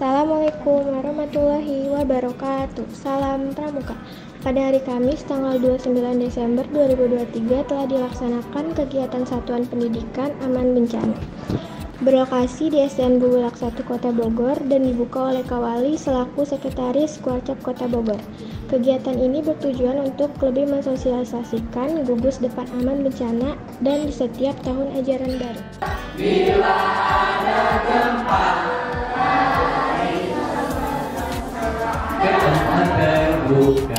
Assalamualaikum warahmatullahi wabarakatuh. Salam Pramuka. Pada hari Kamis tanggal 29 Desember 2023 telah dilaksanakan kegiatan Satuan Pendidikan Aman Bencana. Berlokasi di SDN Bulak 1 Kota Bogor dan dibuka oleh Kawali selaku Sekretaris Kuarcap Kota Bogor. Kegiatan ini bertujuan untuk lebih mensosialisasikan gugus depan aman bencana dan di setiap tahun ajaran baru. Bila até